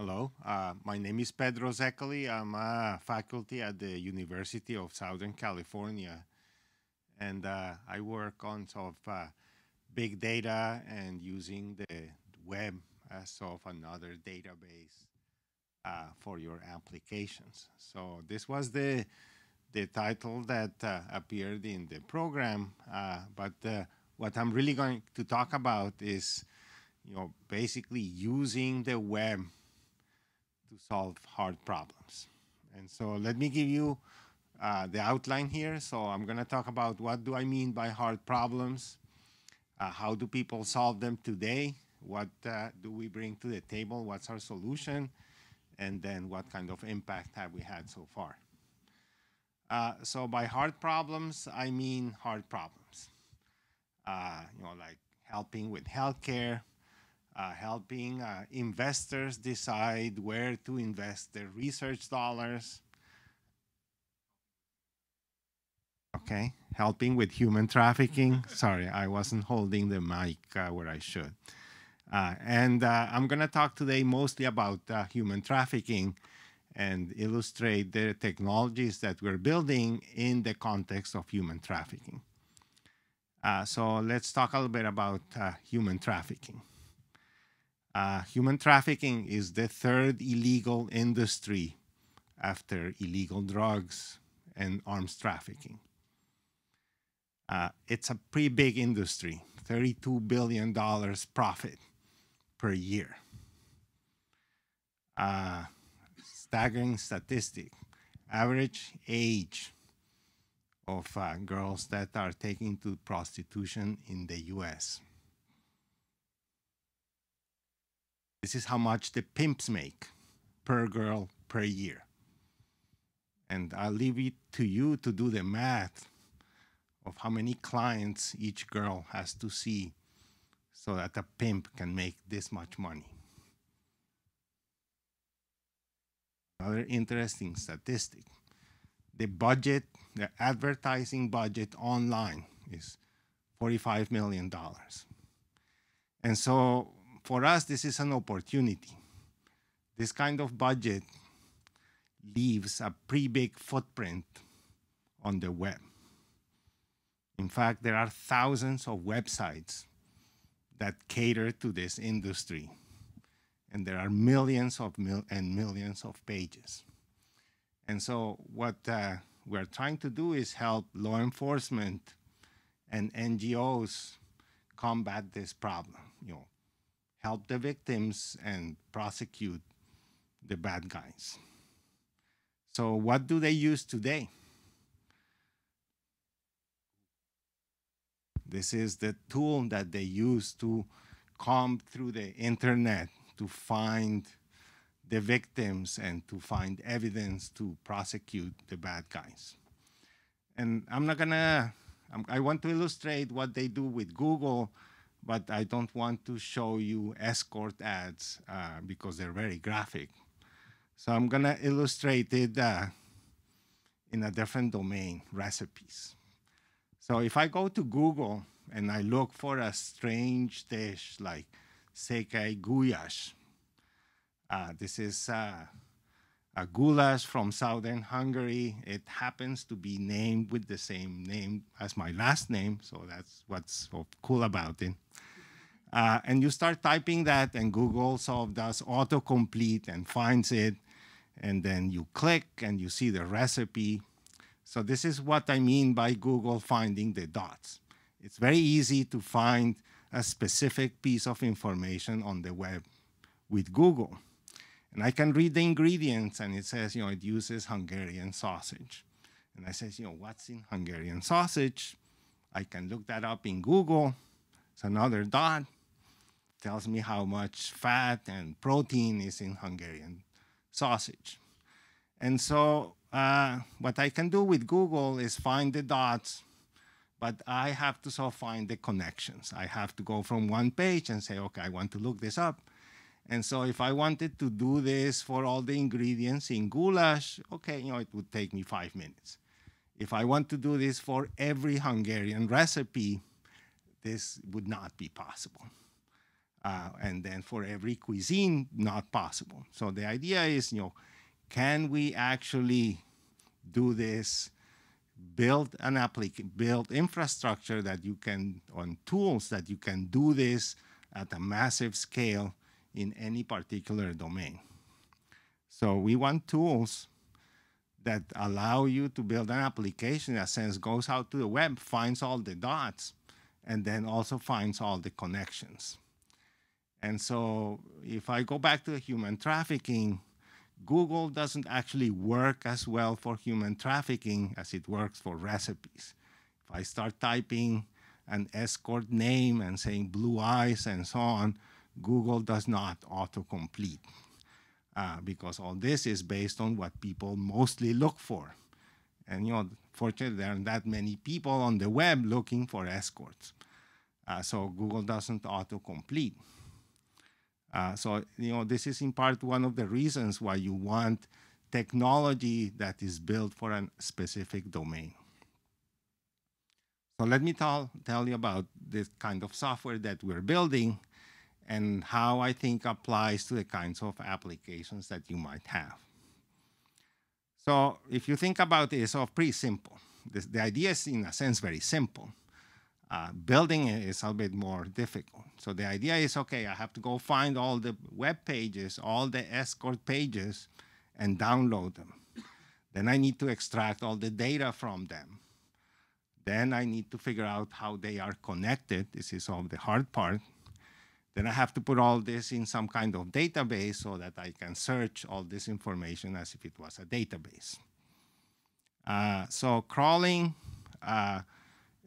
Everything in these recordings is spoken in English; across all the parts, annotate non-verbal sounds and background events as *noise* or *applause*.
Hello, uh, my name is Pedro Szekely. I'm a faculty at the University of Southern California, and uh, I work on sort of uh, big data and using the web as sort of another database uh, for your applications. So this was the the title that uh, appeared in the program, uh, but what I'm really going to talk about is, you know, basically using the web to solve hard problems. And so let me give you uh, the outline here. So I'm going to talk about what do I mean by hard problems, uh, how do people solve them today, what uh, do we bring to the table, what's our solution, and then what kind of impact have we had so far. Uh, so by hard problems, I mean hard problems. Uh, you know, like helping with healthcare, uh, helping uh, investors decide where to invest their research dollars. Okay, helping with human trafficking. *laughs* Sorry, I wasn't holding the mic uh, where I should. Uh, and uh, I'm going to talk today mostly about uh, human trafficking and illustrate the technologies that we're building in the context of human trafficking. so let's talk a little bit about human trafficking. Uh, human trafficking is the third illegal industry after illegal drugs and arms trafficking. Uh, it's a pretty big industry, $32 billion profit per year. Uh, staggering statistic average age of uh, girls that are taken to prostitution in the US This is how much the pimps make per girl per year. And I'll leave it to you to do the math of how many clients each girl has to see so that a pimp can make this much money. Another interesting statistic the budget, the advertising budget online is $45 million. And so for us, this is an opportunity. This kind of budget leaves a pretty big footprint on the web. In fact, there are thousands of websites that cater to this industry, and there are millions of mil and millions of pages. And so, what uh, we're trying to do is help law enforcement and NGOs combat this problem. You know, help the victims and prosecute the bad guys. So, what do they use today? This is the tool that they use to comb through the internet to find the victims and to find evidence to prosecute the bad guys. And I'm not gonna, I'm, i want to illustrate what they do with Google but I don't want to show you escort ads uh, because they're very graphic. So I'm gonna illustrate it uh, in a different domain, recipes. So if I go to Google and I look for a strange dish like székely gulyás, uh, this is uh, a goulash from southern Hungary. It happens to be named with the same name as my last name, so that's what's so cool about it. Uh, and you start typing that, and Google sort of does autocomplete and finds it, and then you click and you see the recipe. So this is what I mean by Google finding the dots. It's very easy to find a specific piece of information on the web with Google. And I can read the ingredients and it says, you know, it uses Hungarian sausage. And I says, you know, what's in Hungarian sausage? I can look that up in Google. It's another dot. Tells me how much fat and protein is in Hungarian sausage. And so uh, what I can do with Google is find the dots, but I have to so find the connections. I have to go from one page and say, okay, I want to look this up. And so if I wanted to do this for all the ingredients in goulash, okay, you know, it would take me five minutes. If I want to do this for every Hungarian recipe, this would not be possible. Uh, and then for every cuisine, not possible. So the idea is, you know, can we actually do this, build an application, build infrastructure that you can, on tools that you can do this at a massive scale in any particular domain. So we want tools that allow you to build an application that sense goes out to the web, finds all the dots, and then also finds all the connections. And so if I go back to human trafficking, Google doesn't actually work as well for human trafficking as it works for recipes. If I start typing an escort name and saying blue eyes and so on, Google does not autocomplete uh, because all this is based on what people mostly look for. And you know, fortunately, there aren't that many people on the web looking for escorts. Uh, so Google doesn't autocomplete. Uh, so you know, this is in part one of the reasons why you want technology that is built for a specific domain. So let me tell, tell you about this kind of software that we're building and how I think applies to the kinds of applications that you might have. So if you think about it, it's all pretty simple. The idea is, in a sense, very simple. Uh, building it is a bit more difficult. So the idea is, okay, I have to go find all the web pages, all the escort pages, and download them. Then I need to extract all the data from them. Then I need to figure out how they are connected. This is all the hard part. Then I have to put all this in some kind of database so that I can search all this information as if it was a database. Uh, so crawling uh,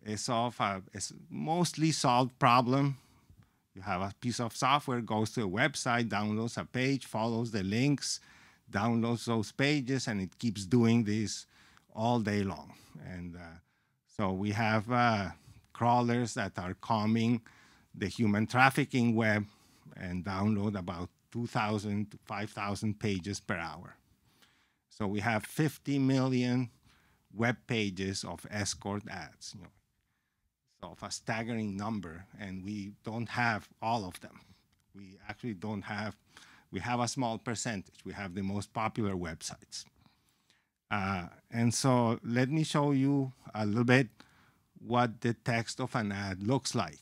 is of a is mostly solved problem. You have a piece of software, goes to a website, downloads a page, follows the links, downloads those pages, and it keeps doing this all day long. And uh, so we have uh, crawlers that are coming the human trafficking web and download about 2,000 to 5,000 pages per hour. So we have 50 million web pages of escort ads. You know, so of a staggering number, and we don't have all of them. We actually don't have. We have a small percentage. We have the most popular websites. Uh, and so let me show you a little bit what the text of an ad looks like.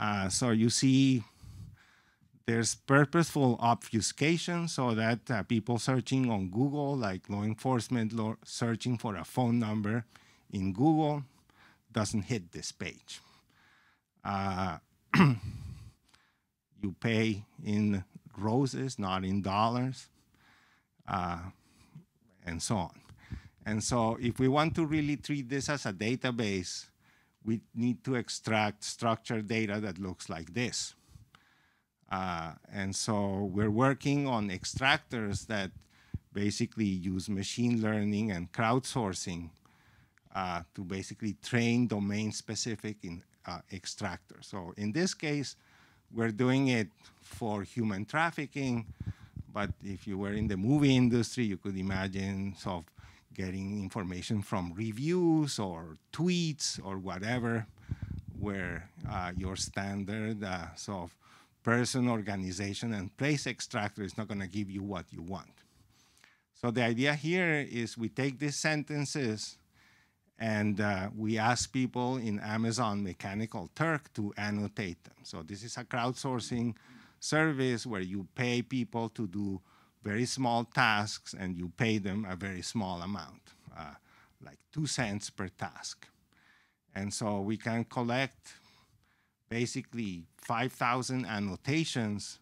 Uh, so you see there's purposeful obfuscation so that uh, people searching on Google, like law enforcement law, searching for a phone number in Google, doesn't hit this page. Uh, *clears throat* you pay in roses, not in dollars, uh, and so on. And so if we want to really treat this as a database, we need to extract structured data that looks like this. Uh, and so we're working on extractors that basically use machine learning and crowdsourcing uh, to basically train domain-specific uh, extractors. So in this case, we're doing it for human trafficking, but if you were in the movie industry, you could imagine of getting information from reviews or tweets or whatever, where uh, your standard uh, sort of person, organization, and place extractor is not going to give you what you want. So the idea here is we take these sentences and uh, we ask people in Amazon Mechanical Turk to annotate them. So this is a crowdsourcing service where you pay people to do very small tasks and you pay them a very small amount, uh, like two cents per task. And so we can collect basically 5,000 annotations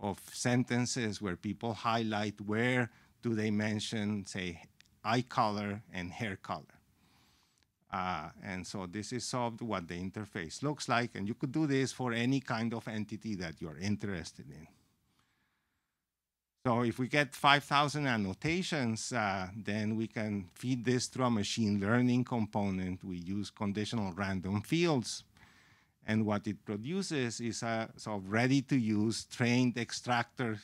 of sentences where people highlight where do they mention, say, eye color and hair color. Uh, and so this is solved what the interface looks like. And you could do this for any kind of entity that you're interested in. So if we get 5,000 annotations, uh, then we can feed this through a machine learning component. We use conditional random fields. And what it produces is a sort of ready-to-use trained extractor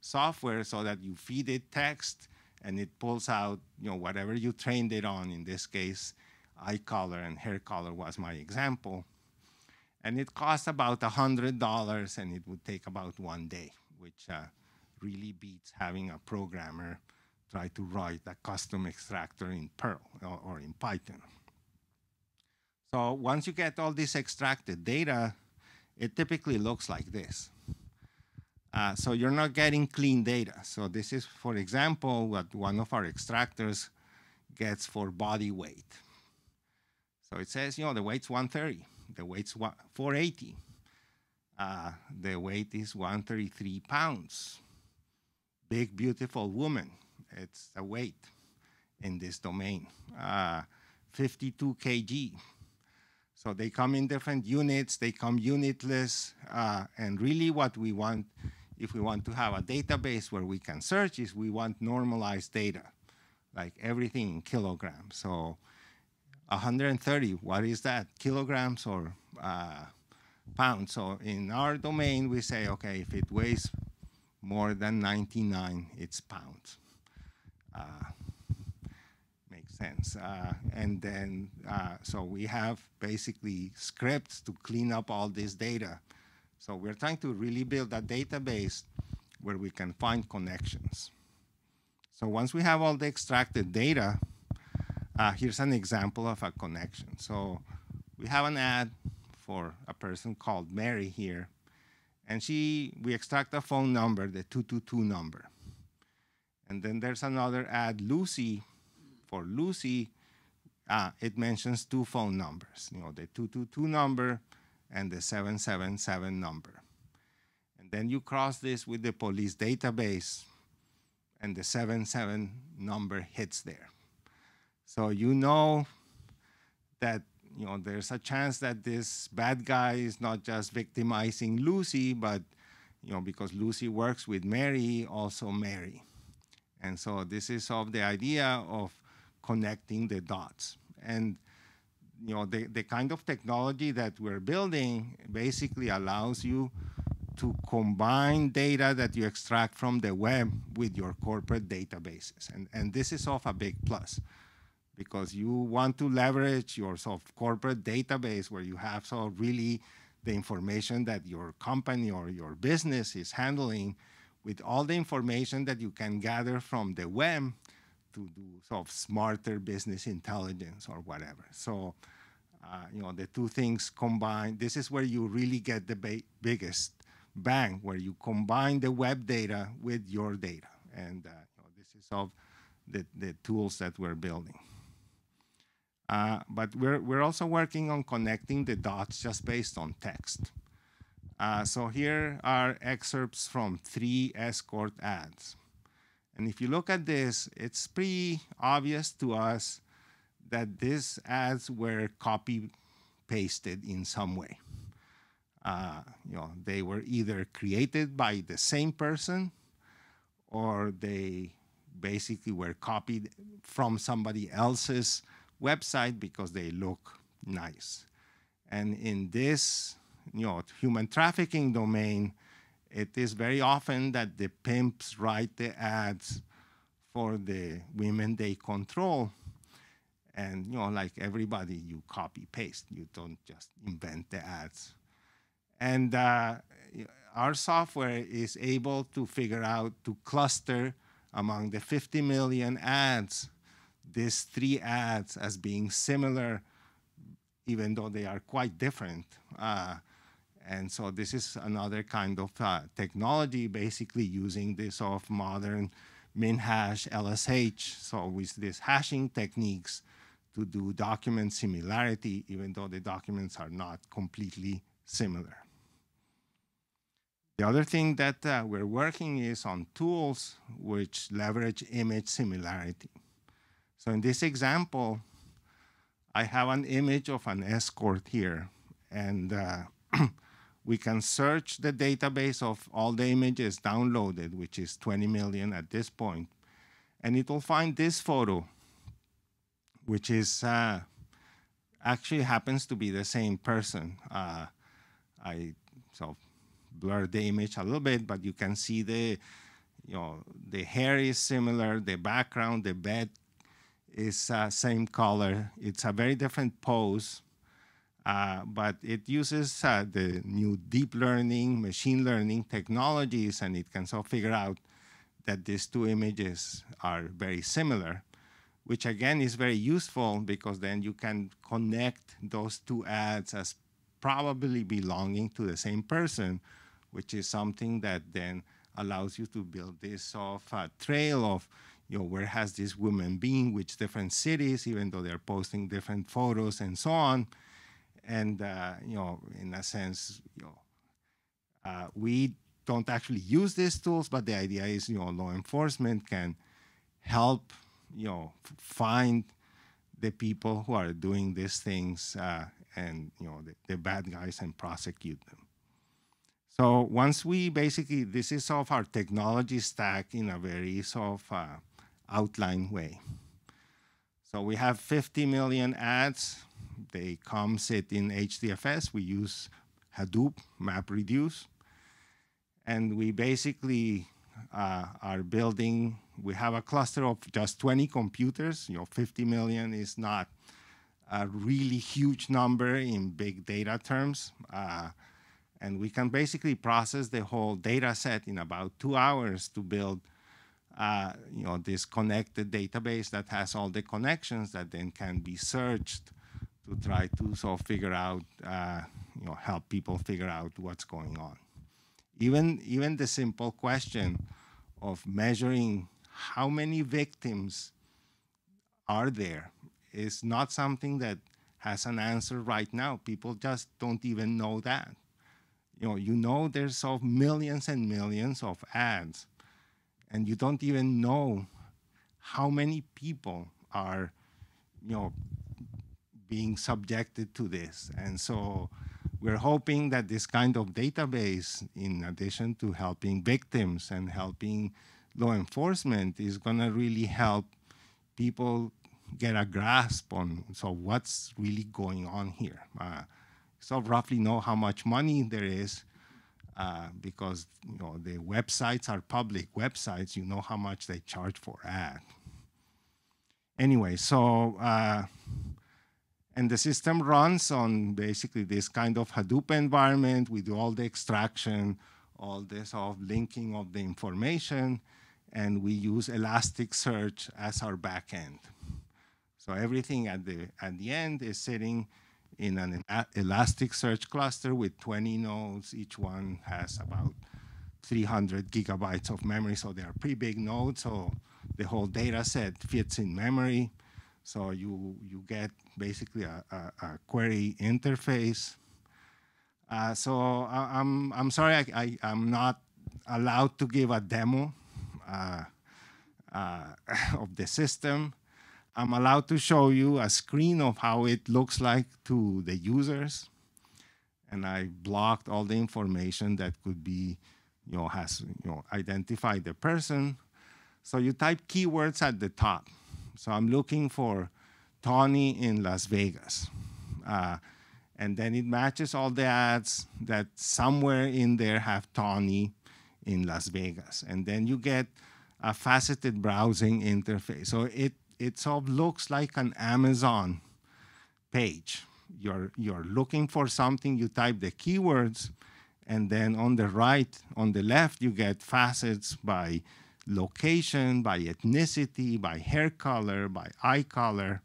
software so that you feed it text and it pulls out you know, whatever you trained it on. In this case, eye color and hair color was my example. And it costs about $100 and it would take about one day, which uh, really beats having a programmer try to write a custom extractor in Perl or, or in Python. So once you get all this extracted data, it typically looks like this. Uh, so you're not getting clean data. So this is, for example, what one of our extractors gets for body weight. So it says, you know, the weight's 130, the weight's 480, uh, the weight is 133 pounds. Big, beautiful woman. It's a weight in this domain. Uh, 52 kg. So they come in different units, they come unitless, uh, and really what we want, if we want to have a database where we can search, is we want normalized data, like everything in kilograms. So 130, what is that? Kilograms or uh, pounds? So in our domain, we say, okay, if it weighs more than 99, it's pounds. Uh, makes sense. Uh, and then, uh, so we have basically scripts to clean up all this data. So we're trying to really build a database where we can find connections. So once we have all the extracted data, uh, here's an example of a connection. So we have an ad for a person called Mary here, and she we extract a phone number, the 222 number. And then there's another ad, Lucy. For Lucy, uh, it mentions two phone numbers, you know, the 222 number and the 777 number. And then you cross this with the police database, and the 77 number hits there. So you know that you know there's a chance that this bad guy is not just victimizing Lucy, but you know because Lucy works with Mary, also Mary. And so this is of the idea of connecting the dots. And you know, the, the kind of technology that we're building basically allows you to combine data that you extract from the web with your corporate databases. And, and this is of a big plus because you want to leverage your sort of corporate database where you have so really the information that your company or your business is handling with all the information that you can gather from the web to do sort of smarter business intelligence or whatever. So, uh, you know, the two things combined, this is where you really get the biggest bang, where you combine the web data with your data. And uh, you know, this is of the, the tools that we're building. Uh, but we're, we're also working on connecting the dots just based on text. Uh, so here are excerpts from three escort ads. And if you look at this, it's pretty obvious to us that these ads were copy pasted in some way. Uh, you know, they were either created by the same person or they basically were copied from somebody else's website because they look nice. And in this you know, human trafficking domain, it is very often that the pimps write the ads for the women they control. And, you know, like everybody, you copy paste, you don't just invent the ads. And uh, our software is able to figure out to cluster among the 50 million ads these three ads as being similar, even though they are quite different. Uh, and so this is another kind of uh, technology, basically using this of modern min-hash LSH, so with these hashing techniques to do document similarity, even though the documents are not completely similar. The other thing that uh, we're working is on tools which leverage image similarity. So in this example, I have an image of an escort here, and uh, *clears throat* we can search the database of all the images downloaded, which is 20 million at this point, and it will find this photo, which is uh, actually happens to be the same person. Uh, I so blurred the image a little bit, but you can see the, you know, the hair is similar, the background, the bed is uh, same color. It's a very different pose. Uh, but it uses uh, the new deep learning, machine learning technologies, and it can of figure out that these two images are very similar, which again is very useful because then you can connect those two ads as probably belonging to the same person, which is something that then allows you to build this sort of uh, trail of you know, where has this woman been, which different cities, even though they're posting different photos and so on. And, uh, you know, in a sense, you know, uh, we don't actually use these tools, but the idea is, you know, law enforcement can help, you know, find the people who are doing these things uh, and, you know, the, the bad guys and prosecute them. So once we basically, this is sort of our technology stack in a very sort of uh, outline way. So we have 50 million ads. They come sit in HDFS. We use Hadoop MapReduce. And we basically uh, are building, we have a cluster of just 20 computers. You know, 50 million is not a really huge number in big data terms. Uh, and we can basically process the whole data set in about two hours to build uh, you know, this connected database that has all the connections that then can be searched to try to sort of figure out, uh, you know, help people figure out what's going on. Even, even the simple question of measuring how many victims are there is not something that has an answer right now. People just don't even know that. You know, you know there's of millions and millions of ads and you don't even know how many people are, you know, being subjected to this. And so we're hoping that this kind of database, in addition to helping victims and helping law enforcement, is going to really help people get a grasp on so what's really going on here. Uh, so roughly know how much money there is, uh, because you know the websites are public websites. You know how much they charge for ad. Anyway, so uh, and the system runs on basically this kind of Hadoop environment. We do all the extraction, all this of linking of the information, and we use Elasticsearch as our backend. So everything at the at the end is sitting in an Elasticsearch cluster with 20 nodes. Each one has about 300 gigabytes of memory, so they are pretty big nodes. So the whole data set fits in memory. So you, you get basically a, a, a query interface. Uh, so I, am I'm, I'm sorry, I, I, am not allowed to give a demo uh, uh, *laughs* of the system. I'm allowed to show you a screen of how it looks like to the users. And I blocked all the information that could be, you know, has, you know, identify the person. So you type keywords at the top. So I'm looking for Tony in Las Vegas. Uh, and then it matches all the ads that somewhere in there have Tony in Las Vegas. And then you get a faceted browsing interface. So it it sort of looks like an Amazon page. You're, you're looking for something, you type the keywords, and then on the right, on the left, you get facets by location, by ethnicity, by hair color, by eye color,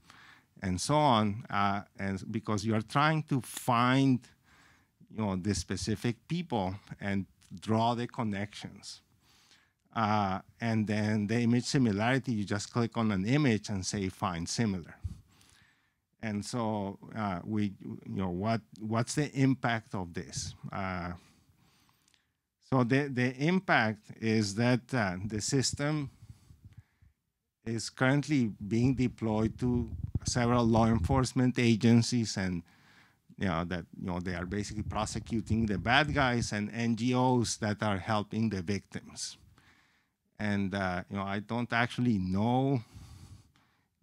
and so on. Uh, and because you're trying to find, you know, the specific people and draw the connections. Uh, and then the image similarity, you just click on an image and say find similar. And so uh, we, you know, what what's the impact of this? Uh, so the, the impact is that uh, the system is currently being deployed to several law enforcement agencies and you know that you know they are basically prosecuting the bad guys and NGOs that are helping the victims and uh, you know I don't actually know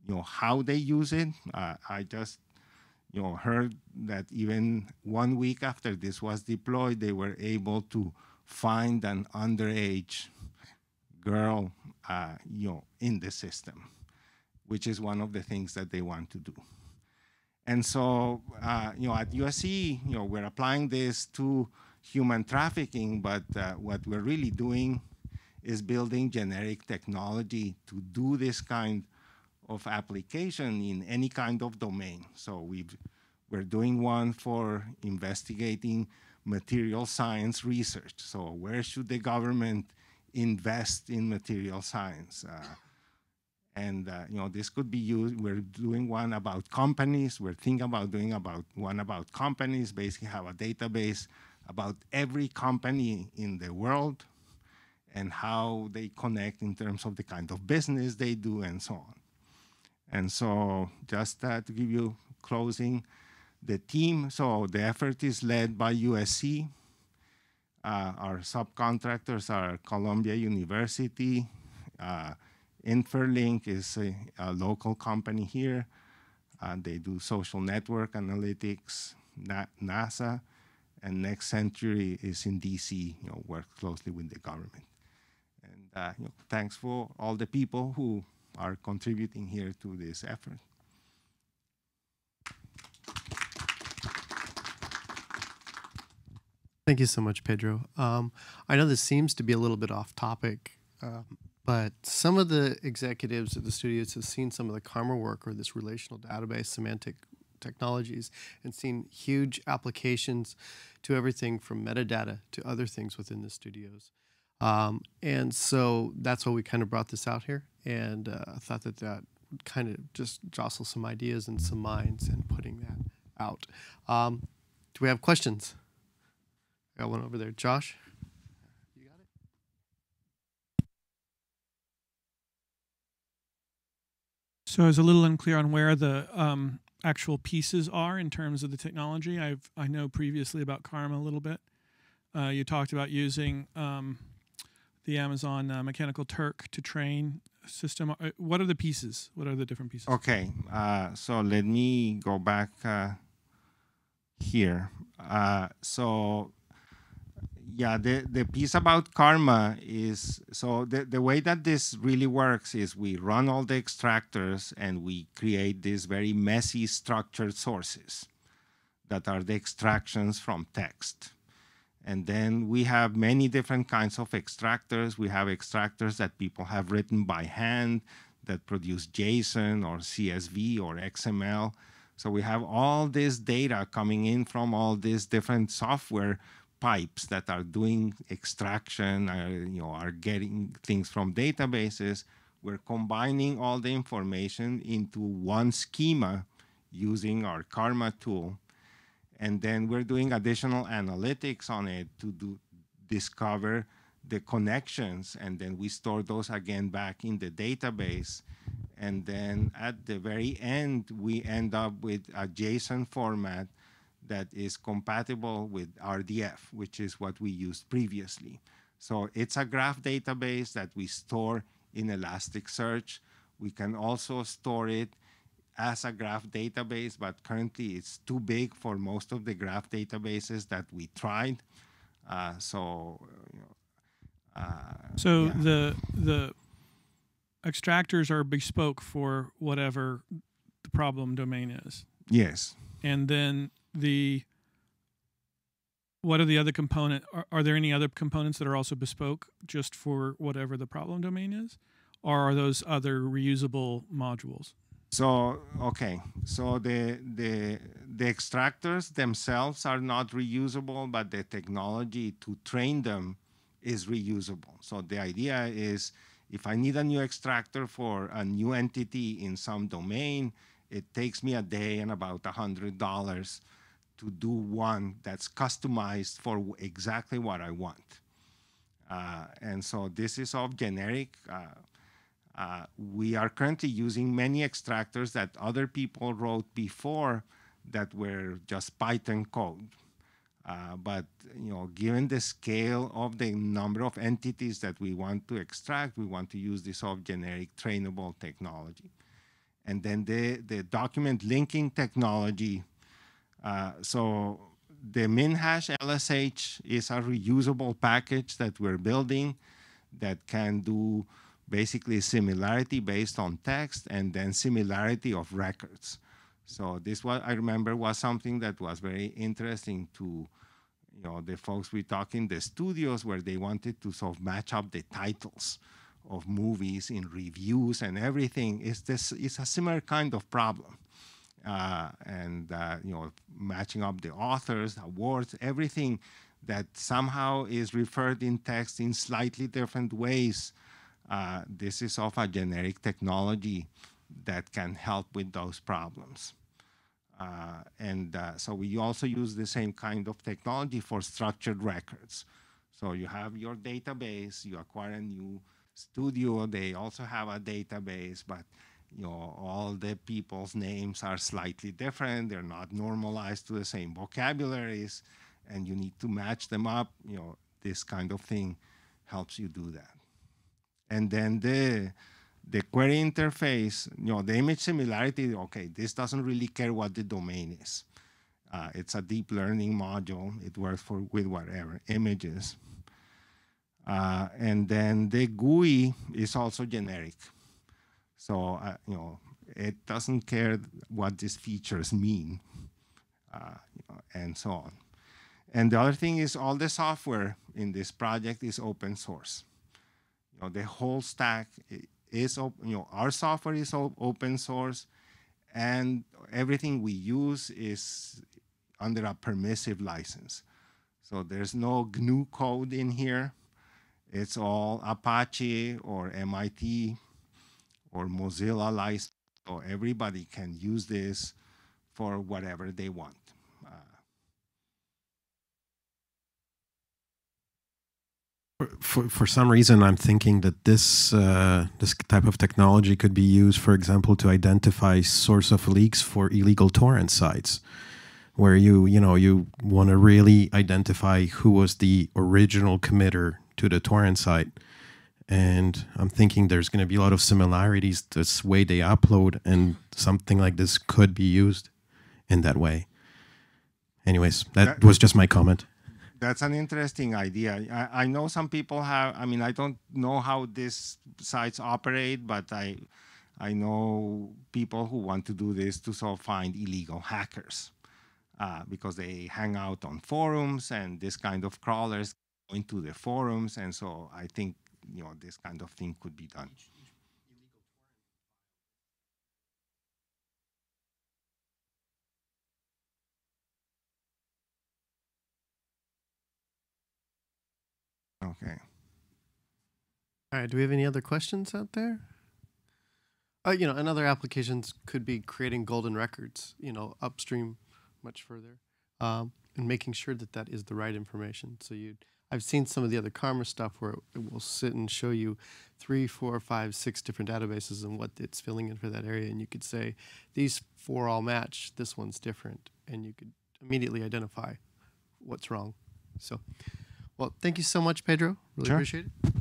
you know how they use it. Uh, I just you know heard that even one week after this was deployed, they were able to find an underage girl uh, you know in the system, which is one of the things that they want to do. And so, uh, you know, at USC, you know, we're applying this to human trafficking, but uh, what we're really doing is building generic technology to do this kind of application in any kind of domain. So we've, we're doing one for investigating material science research. So where should the government invest in material science? Uh, and uh, you know this could be used. We're doing one about companies. We're thinking about doing about one about companies. Basically, have a database about every company in the world and how they connect in terms of the kind of business they do and so on. And so, just uh, to give you closing, the team. So the effort is led by USC. Uh, our subcontractors are Columbia University. Uh, Inferlink is a, a, local company here. Uh, they do social network analytics, Na NASA, and Next Century is in DC, you know, works closely with the government. Uh, you know, thanks for all the people who are contributing here to this effort. Thank you so much, Pedro. Um, I know this seems to be a little bit off topic, um, but some of the executives at the studios have seen some of the Karma work or this relational database semantic technologies and seen huge applications to everything from metadata to other things within the studios. Um, and so that's why we kind of brought this out here and uh, thought that that would kind of just jostle some ideas and some minds and putting that out. Um, do we have questions? I got one over there. Josh? You got it? So I was a little unclear on where the um, actual pieces are in terms of the technology. I've I know previously about Karma a little bit. Uh, you talked about using um, the Amazon uh, Mechanical Turk to train system. Uh, what are the pieces? What are the different pieces? Okay, uh, so let me go back uh, here. Uh, so yeah, the, the piece about karma is so the, the way that this really works is we run all the extractors and we create these very messy structured sources that are the extractions from text. And then we have many different kinds of extractors. We have extractors that people have written by hand that produce JSON or CSV or XML. So we have all this data coming in from all these different software pipes that are doing extraction, are, you know, are getting things from databases. We're combining all the information into one schema using our Karma tool. And then we're doing additional analytics on it to do, discover the connections. And then we store those again back in the database. And then at the very end, we end up with a JSON format that is compatible with RDF, which is what we used previously. So it's a graph database that we store in Elasticsearch. We can also store it as a graph database, but currently it's too big for most of the graph databases that we tried. Uh, so, you know, uh, so yeah. the the extractors are bespoke for whatever the problem domain is. Yes. And then the what are the other component are, are, there any other components that are also bespoke just for whatever the problem domain is or are those other reusable modules so okay so the the the extractors themselves are not reusable but the technology to train them is reusable so the idea is if i need a new extractor for a new entity in some domain it takes me a day and about a hundred dollars to do one that's customized for exactly what I want. Uh, and so this is all generic. Uh, uh, we are currently using many extractors that other people wrote before that were just Python code. Uh, but you know, given the scale of the number of entities that we want to extract, we want to use this sort of generic trainable technology. And then the, the document linking technology uh, so the MinHash LSH is a reusable package that we're building that can do basically similarity based on text and then similarity of records. So this was I remember was something that was very interesting to you know the folks we talk in the studios where they wanted to sort of match up the titles of movies in reviews and everything. Is this is a similar kind of problem. Uh, and uh, you know matching up the authors, awards, everything that somehow is referred in text in slightly different ways. Uh, this is of a generic technology that can help with those problems. Uh, and uh, so we also use the same kind of technology for structured records. So you have your database, you acquire a new studio, they also have a database, but you know, all the people's names are slightly different. They're not normalized to the same vocabularies, and you need to match them up. You know, this kind of thing helps you do that. And then the the query interface, you know, the image similarity. Okay, this doesn't really care what the domain is. Uh, it's a deep learning module. It works for with whatever images. Uh, and then the GUI is also generic. So, uh, you know, it doesn't care what these features mean, uh, you know, and so on. And the other thing is all the software in this project is open source. You know, the whole stack is, open. you know, our software is open source and everything we use is under a permissive license. So there's no GNU code in here. It's all Apache or MIT or Mozilla license, so everybody can use this for whatever they want. For, for some reason, I'm thinking that this uh, this type of technology could be used, for example, to identify source of leaks for illegal torrent sites, where you you know you want to really identify who was the original committer to the torrent site and I'm thinking there's going to be a lot of similarities this way they upload, and something like this could be used in that way. Anyways, that, that was just my comment. That's an interesting idea. I, I, know some people have. I mean, I don't know how these sites operate, but I, I know people who want to do this to sort of find illegal hackers, uh, because they hang out on forums and this kind of crawlers go into the forums, and so I think you know this kind of thing could be done. Okay. All right. Do we have any other questions out there? Uh, you know, another applications could be creating golden records. You know, upstream, much further, um, and making sure that that is the right information. So you I've seen some of the other Karma stuff where it will sit and show you three, four, five, six different databases and what it's filling in for that area. And you could say, these four all match, this one's different. And you could immediately identify what's wrong. So, well, thank you so much, Pedro. Really sure. appreciate it.